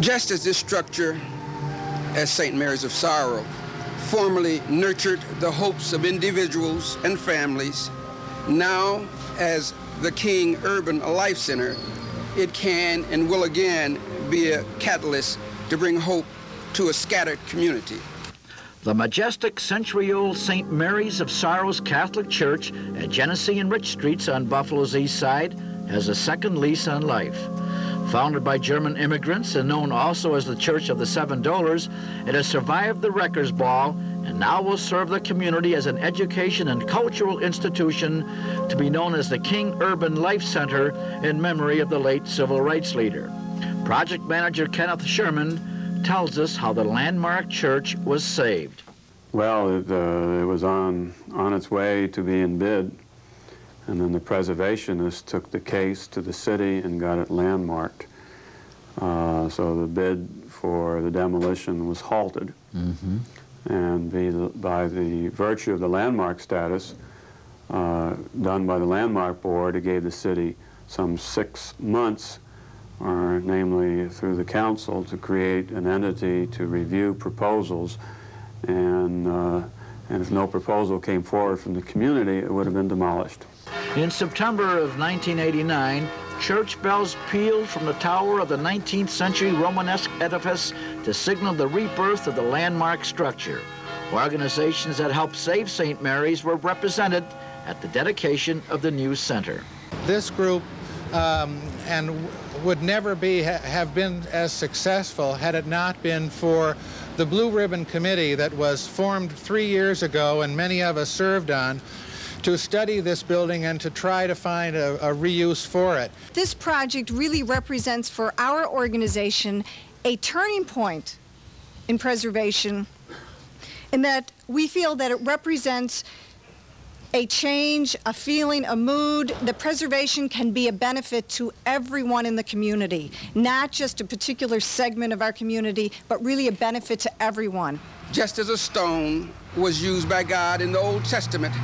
Just as this structure, as St. Mary's of Sorrow, formerly nurtured the hopes of individuals and families, now as the King Urban Life Center, it can and will again be a catalyst to bring hope to a scattered community. The majestic century-old St. Mary's of Sorrows Catholic Church at Genesee and Rich Streets on Buffalo's east side has a second lease on life. Founded by German immigrants and known also as the Church of the Seven Dolors, it has survived the Wreckers Ball and now will serve the community as an education and cultural institution to be known as the King Urban Life Center in memory of the late civil rights leader. Project manager Kenneth Sherman tells us how the landmark church was saved. Well, it, uh, it was on, on its way to being bid and then the preservationists took the case to the city and got it landmarked. Uh, so the bid for the demolition was halted. Mm -hmm. And be, by the virtue of the landmark status uh, done by the landmark board, it gave the city some six months, or namely through the council, to create an entity to review proposals. And, uh, and if no proposal came forward from the community, it would have been demolished. In September of 1989, church bells pealed from the tower of the 19th century Romanesque edifice to signal the rebirth of the landmark structure. Organizations that helped save St. Mary's were represented at the dedication of the new center. This group um, and would never be ha have been as successful had it not been for the Blue Ribbon Committee that was formed three years ago and many of us served on to study this building and to try to find a, a reuse for it. This project really represents for our organization a turning point in preservation in that we feel that it represents a change, a feeling, a mood. The preservation can be a benefit to everyone in the community, not just a particular segment of our community, but really a benefit to everyone. Just as a stone was used by God in the Old Testament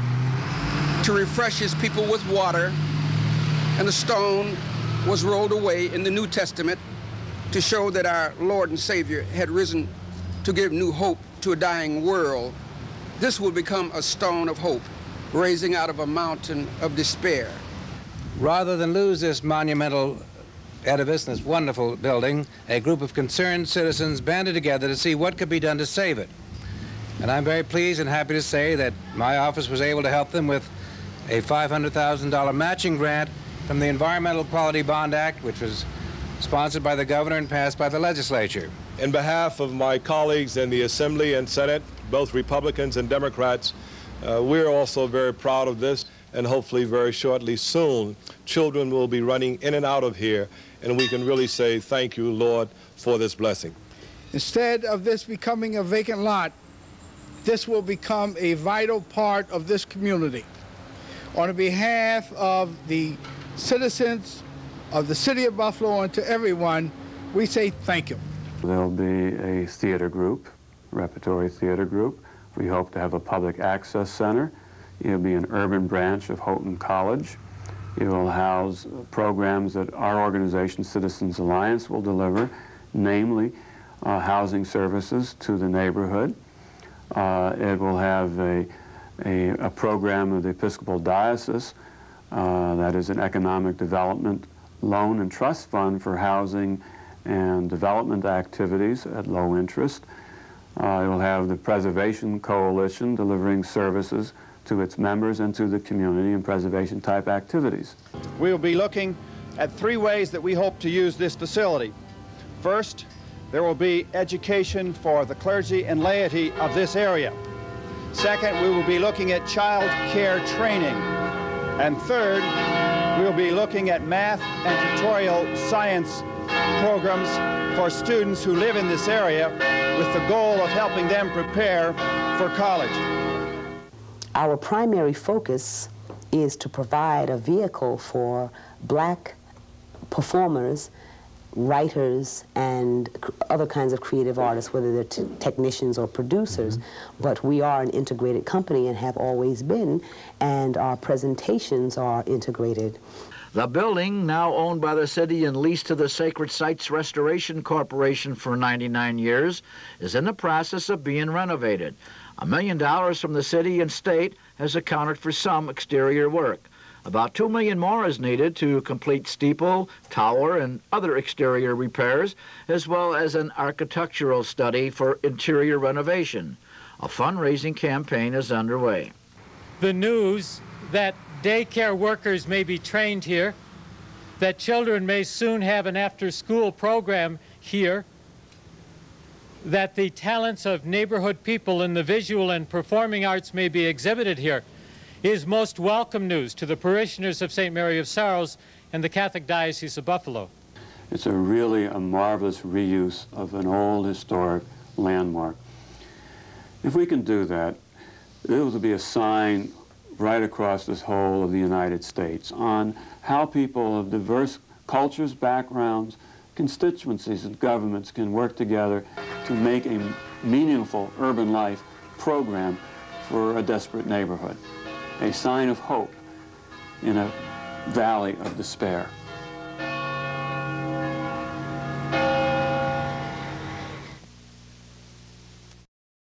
to refresh his people with water, and the stone was rolled away in the New Testament to show that our Lord and Savior had risen to give new hope to a dying world. This will become a stone of hope, raising out of a mountain of despair. Rather than lose this monumental edifice, and this wonderful building, a group of concerned citizens banded together to see what could be done to save it. And I'm very pleased and happy to say that my office was able to help them with a $500,000 matching grant from the Environmental Quality Bond Act, which was sponsored by the governor and passed by the legislature. In behalf of my colleagues in the Assembly and Senate, both Republicans and Democrats, uh, we're also very proud of this, and hopefully very shortly soon, children will be running in and out of here, and we can really say thank you, Lord, for this blessing. Instead of this becoming a vacant lot, this will become a vital part of this community. On behalf of the citizens of the city of Buffalo and to everyone, we say thank you. There'll be a theater group, repertory theater group. We hope to have a public access center. It'll be an urban branch of Houghton College. It will house programs that our organization, Citizens Alliance, will deliver, namely uh, housing services to the neighborhood. Uh, it will have a a, a program of the Episcopal Diocese uh, that is an economic development loan and trust fund for housing and development activities at low interest. Uh, it will have the Preservation Coalition delivering services to its members and to the community in preservation type activities. We will be looking at three ways that we hope to use this facility. First, there will be education for the clergy and laity of this area. Second, we will be looking at child care training. And third, we will be looking at math and tutorial science programs for students who live in this area with the goal of helping them prepare for college. Our primary focus is to provide a vehicle for black performers writers and other kinds of creative artists, whether they're technicians or producers. Mm -hmm. But we are an integrated company and have always been, and our presentations are integrated. The building, now owned by the city and leased to the Sacred Sites Restoration Corporation for 99 years, is in the process of being renovated. A million dollars from the city and state has accounted for some exterior work. About two million more is needed to complete steeple, tower, and other exterior repairs, as well as an architectural study for interior renovation. A fundraising campaign is underway. The news that daycare workers may be trained here, that children may soon have an after-school program here, that the talents of neighborhood people in the visual and performing arts may be exhibited here is most welcome news to the parishioners of St. Mary of Sorrows and the Catholic Diocese of Buffalo. It's a really a marvelous reuse of an old historic landmark. If we can do that, it will be a sign right across this whole of the United States on how people of diverse cultures, backgrounds, constituencies, and governments can work together to make a meaningful urban life program for a desperate neighborhood a sign of hope in a valley of despair.